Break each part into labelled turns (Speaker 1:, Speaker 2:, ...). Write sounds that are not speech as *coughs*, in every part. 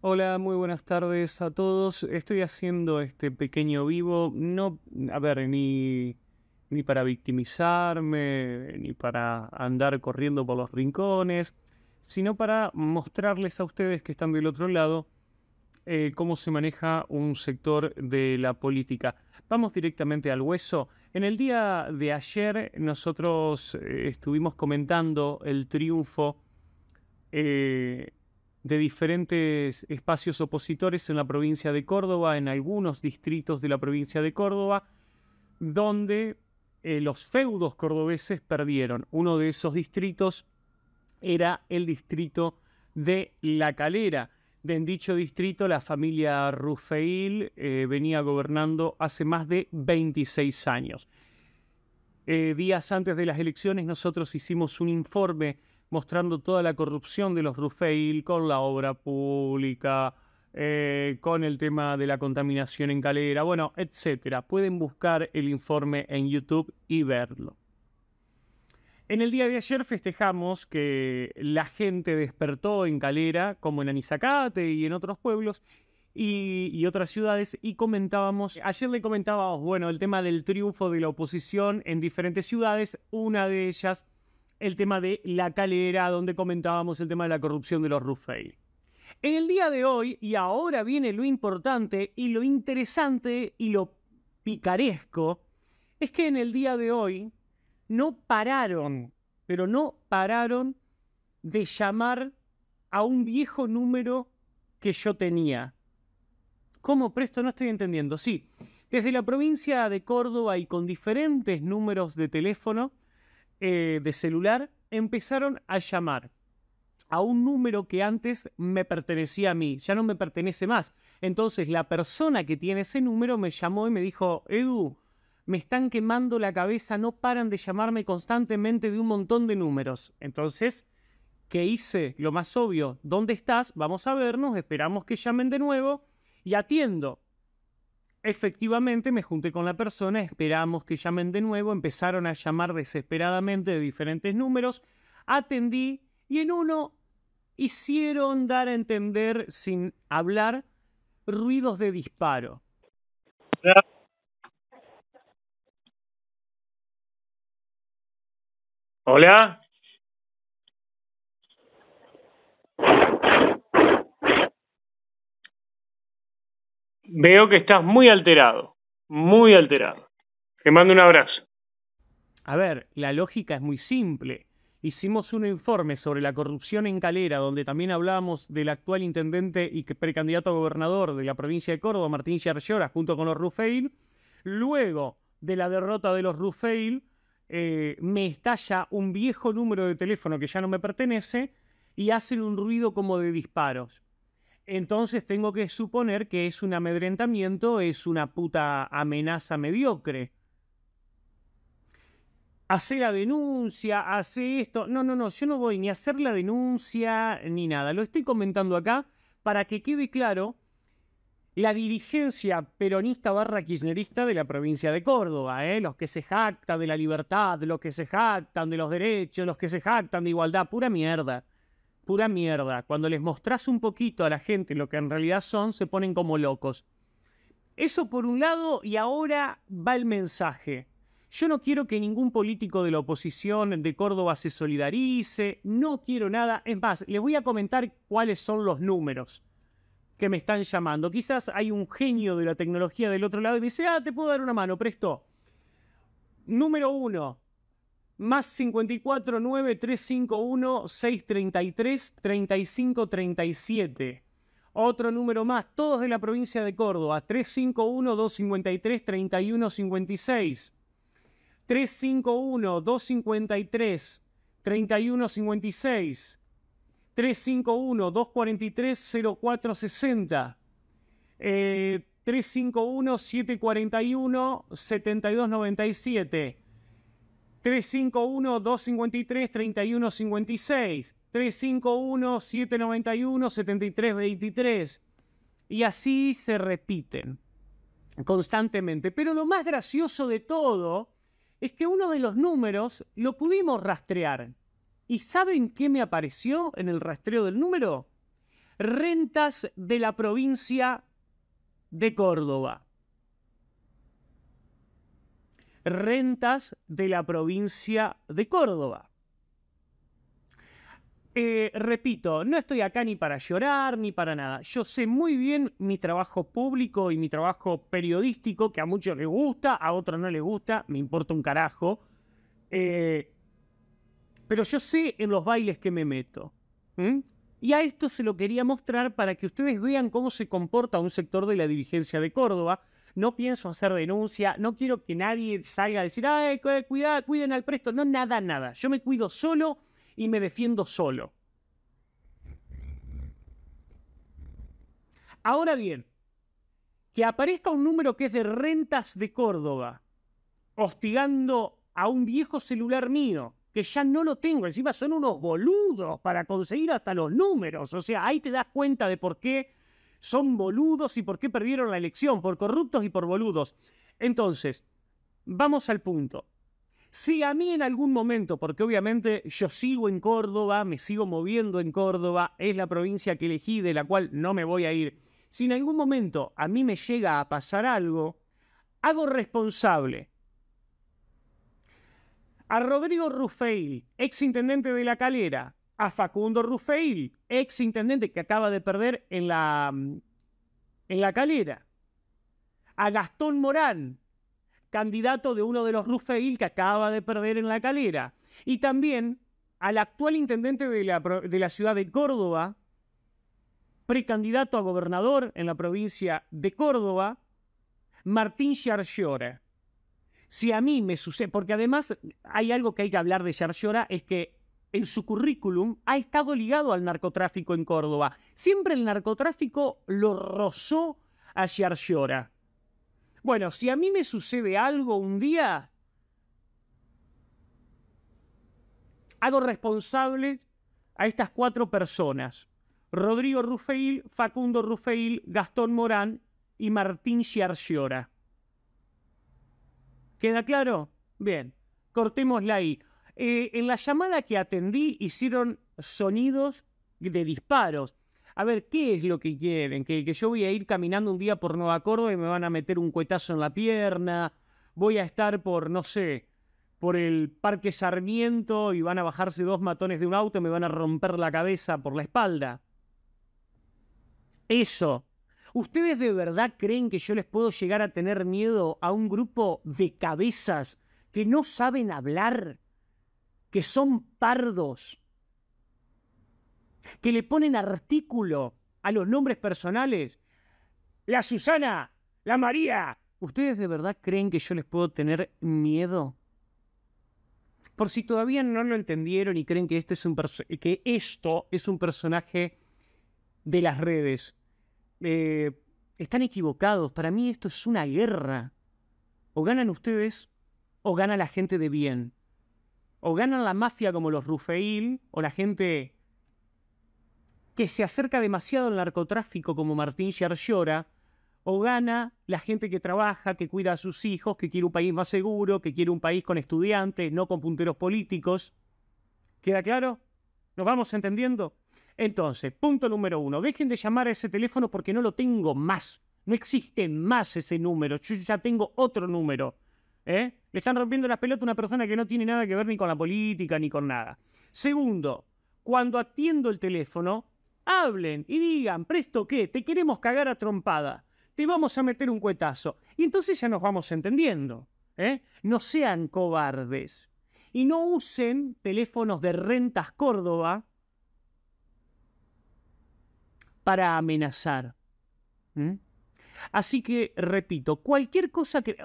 Speaker 1: Hola, muy buenas tardes a todos. Estoy haciendo este pequeño vivo, no, a ver, ni, ni para victimizarme, ni para andar corriendo por los rincones, sino para mostrarles a ustedes que están del otro lado eh, cómo se maneja un sector de la política. Vamos directamente al hueso. En el día de ayer nosotros eh, estuvimos comentando el triunfo eh, de diferentes espacios opositores en la provincia de Córdoba, en algunos distritos de la provincia de Córdoba, donde eh, los feudos cordobeses perdieron. Uno de esos distritos era el distrito de La Calera. En dicho distrito, la familia Rufeil eh, venía gobernando hace más de 26 años. Eh, días antes de las elecciones, nosotros hicimos un informe mostrando toda la corrupción de los Rufeil con la obra pública, eh, con el tema de la contaminación en Calera, bueno, etcétera. Pueden buscar el informe en YouTube y verlo. En el día de ayer festejamos que la gente despertó en Calera, como en Anizacate y en otros pueblos y, y, otras ciudades, y comentábamos, ayer le comentábamos, bueno, el tema del triunfo de la oposición en diferentes ciudades, una de ellas el tema de la calera, donde comentábamos el tema de la corrupción de los Rufeil. En el día de hoy, y ahora viene lo importante y lo interesante y lo picaresco, es que en el día de hoy no pararon, pero no pararon de llamar a un viejo número que yo tenía. ¿Cómo presto? No estoy entendiendo. Sí, desde la provincia de Córdoba y con diferentes números de teléfono, eh, de celular empezaron a llamar a un número que antes me pertenecía a mí, ya no me pertenece más. Entonces la persona que tiene ese número me llamó y me dijo, Edu, me están quemando la cabeza, no paran de llamarme constantemente de un montón de números. Entonces, ¿qué hice? Lo más obvio, ¿dónde estás? Vamos a vernos, esperamos que llamen de nuevo y atiendo. Efectivamente, me junté con la persona, esperamos que llamen de nuevo, empezaron a llamar desesperadamente de diferentes números, atendí y en uno hicieron dar a entender, sin hablar, ruidos de disparo.
Speaker 2: Hola. Veo que estás muy alterado, muy alterado. Te mando un abrazo.
Speaker 1: A ver, la lógica es muy simple. Hicimos un informe sobre la corrupción en Calera, donde también hablábamos del actual intendente y precandidato a gobernador de la provincia de Córdoba, Martín Yarlora, junto con los Rufeil. Luego de la derrota de los Rufeil, eh, me estalla un viejo número de teléfono que ya no me pertenece y hacen un ruido como de disparos entonces tengo que suponer que es un amedrentamiento, es una puta amenaza mediocre. Hace la denuncia, hace esto. No, no, no, yo no voy ni a hacer la denuncia ni nada. Lo estoy comentando acá para que quede claro la dirigencia peronista barra kirchnerista de la provincia de Córdoba, ¿eh? los que se jactan de la libertad, los que se jactan de los derechos, los que se jactan de igualdad, pura mierda pura mierda. Cuando les mostrás un poquito a la gente lo que en realidad son, se ponen como locos. Eso por un lado, y ahora va el mensaje. Yo no quiero que ningún político de la oposición de Córdoba se solidarice, no quiero nada. Es más, les voy a comentar cuáles son los números que me están llamando. Quizás hay un genio de la tecnología del otro lado y me dice, ah, te puedo dar una mano, presto. Número uno, más 54 9 351 633 3537. Otro número más, todos de la provincia de Córdoba, 351 253 3156. 351 253 3156. 351 243 0460. 351 741 7297. 351-253-3156, 351-791-7323. Y así se repiten constantemente. Pero lo más gracioso de todo es que uno de los números lo pudimos rastrear. ¿Y saben qué me apareció en el rastreo del número? rentas de la provincia de Córdoba. Rentas de la provincia de Córdoba. Eh, repito, no estoy acá ni para llorar ni para nada. Yo sé muy bien mi trabajo público y mi trabajo periodístico, que a muchos les gusta, a otros no les gusta, me importa un carajo. Eh, pero yo sé en los bailes que me meto. Y a esto se lo quería mostrar para que ustedes vean cómo se comporta un sector de la dirigencia de Córdoba. No pienso hacer denuncia, no quiero que nadie salga a decir, ay, cuidado, cuiden al presto. No, nada, nada. Yo me cuido solo y me defiendo solo. Ahora bien, que aparezca un número que es de rentas de Córdoba, hostigando a un viejo celular mío, que ya no lo tengo, encima son unos boludos para conseguir hasta los números, o sea, ahí te das cuenta de por qué son boludos y por qué perdieron la elección, por corruptos y por boludos. Entonces, vamos al punto. Si a mí en algún momento, porque obviamente yo sigo en Córdoba, me sigo moviendo en Córdoba, es la provincia que elegí, de la cual no me voy a ir, si en algún momento a mí me llega a pasar algo, hago responsable a Rodrigo Rufeil, ex intendente de La Calera, a Facundo Rufeil, ex intendente que acaba de perder en la, en la Calera, a Gastón Morán, candidato de uno de los Rufeil que acaba de perder en la calera. Y también al actual intendente de la, de la ciudad de Córdoba, precandidato a gobernador en la provincia de Córdoba, Martín Charciora. Si a mí me sucede, porque además hay algo que hay que hablar de Charciora, es que en su currículum ha estado ligado al narcotráfico en Córdoba. Siempre el narcotráfico lo rozó a Charciora. Bueno, si a mí me sucede algo un día, hago responsable a estas cuatro personas. Rodrigo Rufeil, Facundo Rufeil, Gastón Morán y Martín Ciarciora. ¿Queda claro? Bien, cortémosla ahí. Eh, en la llamada que atendí hicieron sonidos de disparos a ver, ¿qué es lo que quieren? ¿Que, yo voy a ir caminando un día por Nueva Córdoba y me van a meter un cuetazo en la pierna, voy a estar por, no sé, por el Parque Sarmiento y van a bajarse dos matones de un auto y me van a romper la cabeza por la espalda. Eso. ¿Ustedes de verdad creen que yo les puedo llegar a tener miedo a un grupo de cabezas que no saben hablar, que son pardos, que le ponen artículo a los nombres personales. La Susana, la María. ¿Ustedes de verdad creen que yo les puedo tener miedo? Por si todavía no lo entendieron y creen que, este es un que esto es un personaje de las redes, eh, están equivocados. Para mí esto es una guerra. O ganan ustedes o gana la gente de bien. O ganan la mafia como los Rufeil o la gente que se acerca demasiado al narcotráfico como Martín Yarlora, o gana la gente que trabaja, que cuida a sus hijos, que quiere un país más seguro, que quiere un país con estudiantes, no con punteros políticos. ¿Queda claro? ¿Nos vamos entendiendo? Entonces, punto número uno, dejen de llamar a ese teléfono porque no lo tengo más. No existe más ese número. Yo ya tengo otro número. ¿eh? Están rompiendo la pelota a una persona que no tiene nada que ver ni con la política ni con nada. Segundo, cuando atiendo el teléfono, hablen y digan, presto qué, te queremos cagar a trompada, te vamos a meter un cuetazo. Y entonces ya nos vamos entendiendo. ¿eh? No sean cobardes. Y no usen teléfonos de rentas Córdoba para amenazar. Así que, repito, cualquier cosa que...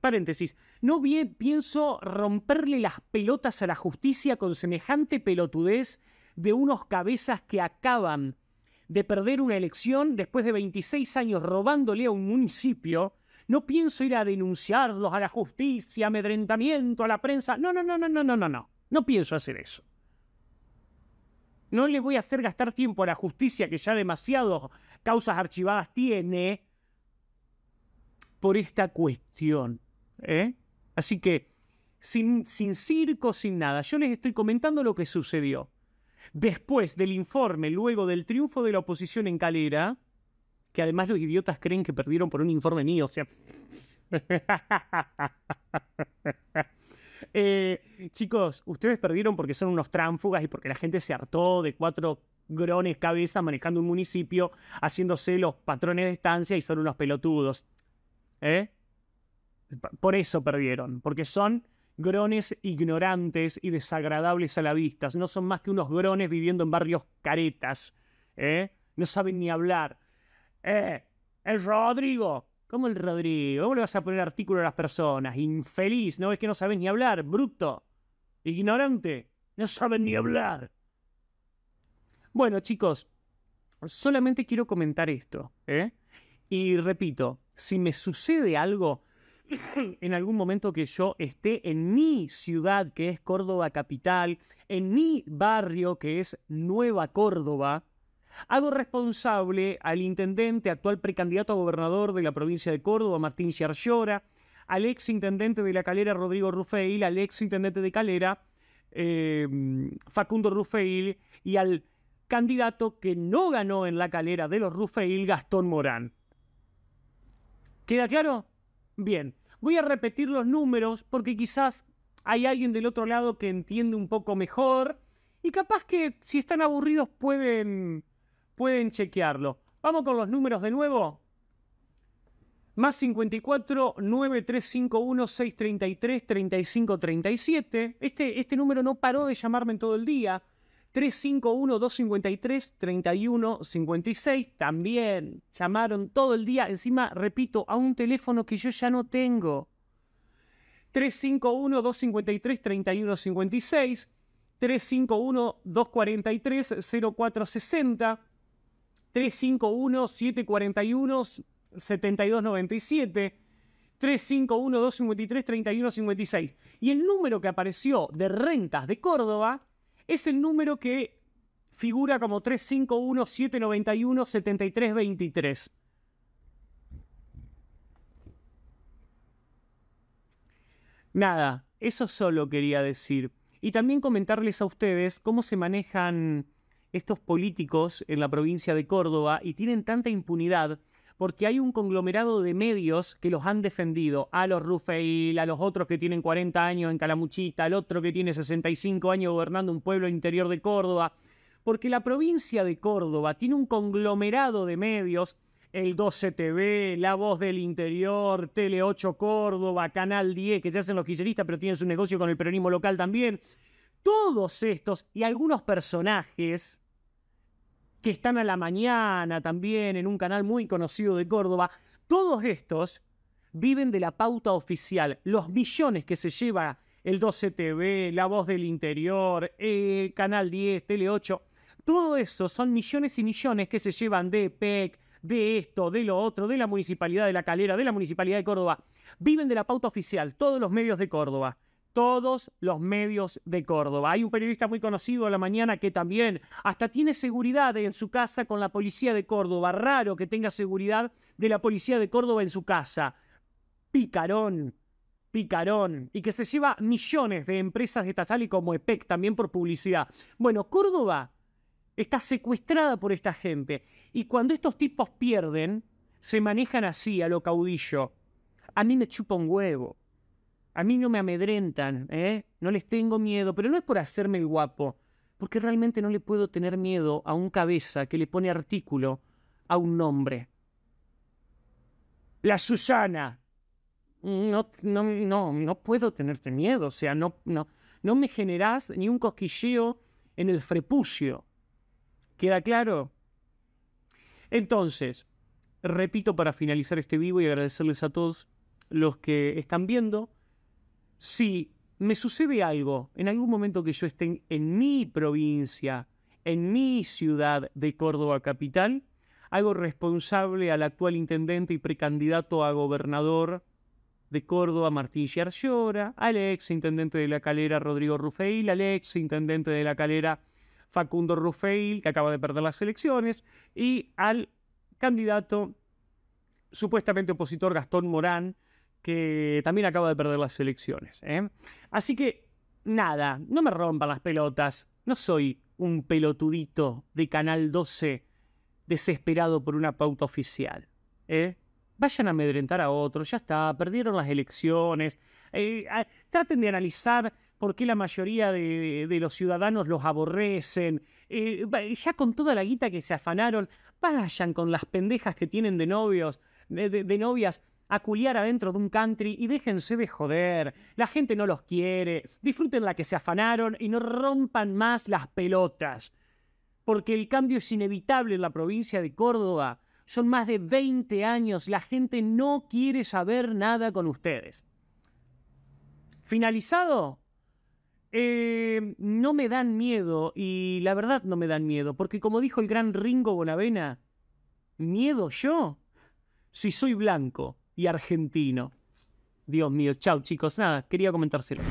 Speaker 1: Paréntesis, no pienso romperle las pelotas a la justicia con semejante pelotudez de unos cabezas que acaban de perder una elección después de 26 años robándole a un municipio, no pienso ir a denunciarlos a la justicia, amedrentamiento, a la prensa. No, no, no, no, no, no, no, no. No pienso hacer eso. No le voy a hacer gastar tiempo a la justicia que ya demasiadas causas archivadas tiene por esta cuestión. ¿eh? Así que, sin, sin circo, sin nada, yo les estoy comentando lo que sucedió. Después del informe, luego del triunfo de la oposición en Calera, que además los idiotas creen que perdieron por un informe mío, o sea... *laughs* Eh, chicos, ustedes perdieron porque son unos tránfugas y porque la gente se hartó de cuatro grones cabeza manejando un municipio, haciéndose los patrones de estancia y son unos pelotudos. ¿Eh? Por eso perdieron, porque son grones ignorantes y desagradables a la vista. No son más que unos grones viviendo en barrios caretas. ¿Eh? No saben ni hablar. ¡Eh! ¡El Rodrigo! ¿Cómo el Rodrigo? ¿Cómo le vas a poner artículo a las personas? Infeliz, ¿no es que no sabes ni hablar? Bruto. Ignorante. No saben ni hablar. Bueno, chicos, solamente quiero comentar esto. ¿eh? Y repito, si me sucede algo *coughs* en algún momento que yo esté en mi ciudad, que es Córdoba Capital, en mi barrio, que es Nueva Córdoba, Hago responsable al intendente, actual precandidato a gobernador de la provincia de Córdoba, Martín Ciarllora, al ex intendente de la Calera, Rodrigo Rufeil, al ex intendente de Calera, eh, Facundo Rufeil, y al candidato que no ganó en la Calera de los Rufeil, Gastón Morán. ¿Queda claro? Bien, voy a repetir los números porque quizás hay alguien del otro lado que entiende un poco mejor y capaz que si están aburridos pueden pueden chequearlo. Vamos con los números de nuevo. Más 54 9351 633 3537. Este, este número no paró de llamarme en todo el día. 351 253 3156. También llamaron todo el día. Encima, repito, a un teléfono que yo ya no tengo. 351 253 3156. 351 243 0460. 351-741-7297, 351-253-3156. Y el número que apareció de rentas de Córdoba es el número que figura como 351-791-7323. Nada, eso solo quería decir. Y también comentarles a ustedes cómo se manejan estos políticos en la provincia de Córdoba y tienen tanta impunidad porque hay un conglomerado de medios que los han defendido, a los Rufail, a los otros que tienen 40 años en Calamuchita, al otro que tiene 65 años gobernando un pueblo interior de Córdoba, porque la provincia de Córdoba tiene un conglomerado de medios, el 12 TV, La Voz del Interior, Tele 8 Córdoba, Canal 10, que ya hacen los quiseristas, pero tienen su negocio con el peronismo local también. Todos estos y algunos personajes que están a la mañana también en un canal muy conocido de Córdoba, todos estos viven de la pauta oficial, los millones que se lleva el 12 TV, La Voz del Interior, eh, Canal 10, Tele 8, todo eso son millones y millones que se llevan de PEC, de esto, de lo otro, de la Municipalidad de La Calera, de la Municipalidad de Córdoba. Viven de la pauta oficial, todos los medios de Córdoba todos los medios de Córdoba. Hay un periodista muy conocido a la mañana que también hasta tiene seguridad en su casa con la policía de Córdoba. Raro que tenga seguridad de la policía de Córdoba en su casa. Picarón, picarón. Y que se lleva millones de empresas estatales como EPEC también por publicidad. Bueno, Córdoba está secuestrada por esta gente. Y cuando estos tipos pierden, se manejan así a lo caudillo. A mí me chupa un huevo. A mí no me amedrentan, ¿eh? No les tengo miedo, pero no es por hacerme el guapo, porque realmente no le puedo tener miedo a un cabeza que le pone artículo a un nombre. La Susana. No, no, no, no puedo tenerte miedo, o sea, no, no, no me generás ni un cosquilleo en el frepucio. ¿Queda claro? Entonces, repito para finalizar este vivo y agradecerles a todos los que están viendo si me sucede algo en algún momento que yo esté en, mi provincia, en mi ciudad de Córdoba capital, hago responsable al actual intendente y precandidato a gobernador de Córdoba, Martín Giarciora, al ex intendente de la calera, Rodrigo Rufeil, al ex intendente de la calera, Facundo Rufeil, que acaba de perder las elecciones, y al candidato supuestamente opositor Gastón Morán, que también acaba de perder las elecciones. ¿eh? Así que, nada, no me rompan las pelotas. No soy un pelotudito de Canal 12 desesperado por una pauta oficial. ¿eh? Vayan a amedrentar a otros, ya está, perdieron las elecciones. Eh, traten de analizar por qué la mayoría de, los ciudadanos los aborrecen. Eh, ya con toda la guita que se afanaron, vayan con las pendejas que tienen de novios, de, novias, a culiar adentro de un country y déjense de joder. La gente no los quiere. Disfruten la que se afanaron y no rompan más las pelotas. Porque el cambio es inevitable en la provincia de Córdoba. Son más de 20 años. La gente no quiere saber nada con ustedes. ¿Finalizado? Eh, no me dan miedo, y la verdad no me dan miedo, porque como dijo el gran Ringo Bonavena, ¿miedo yo? Si soy blanco y argentino. Dios mío, chao chicos, nada, quería comentárselo.